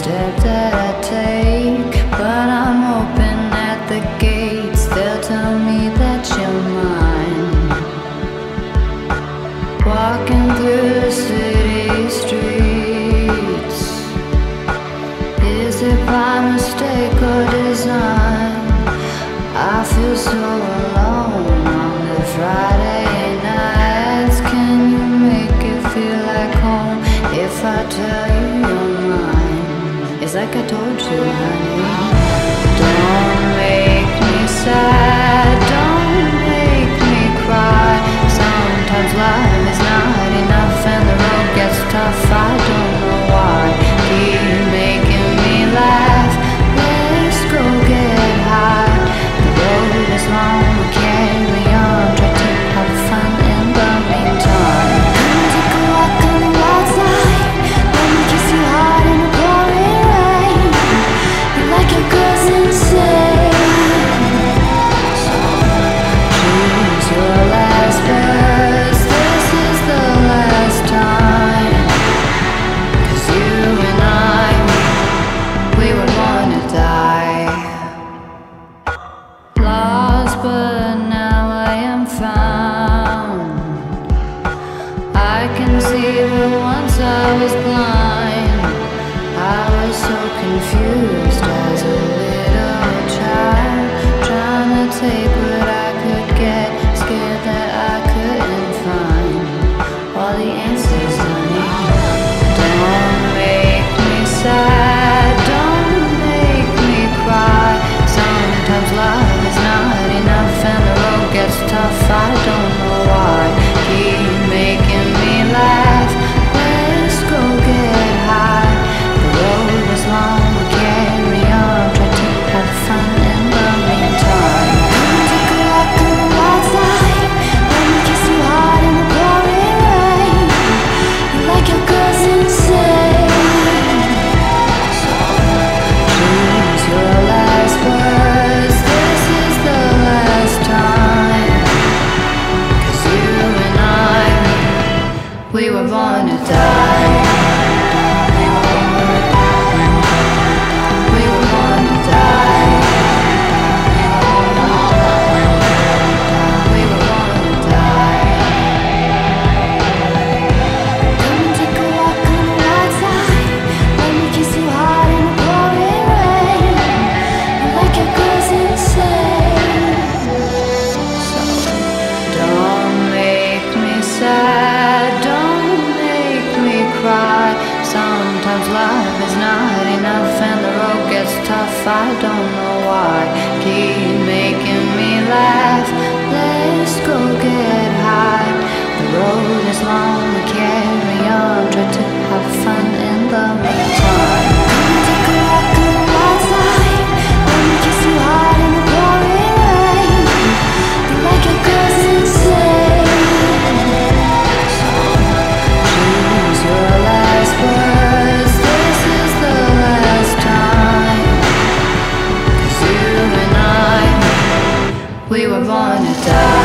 step that I take But I'm open at the gates. They'll tell me that you're mine. Walking through the city streets. Is it by mistake or design? I feel so like I told you, honey. I can see that once I was blind. I was so confused as a tough, I don't know why. Keep making me die.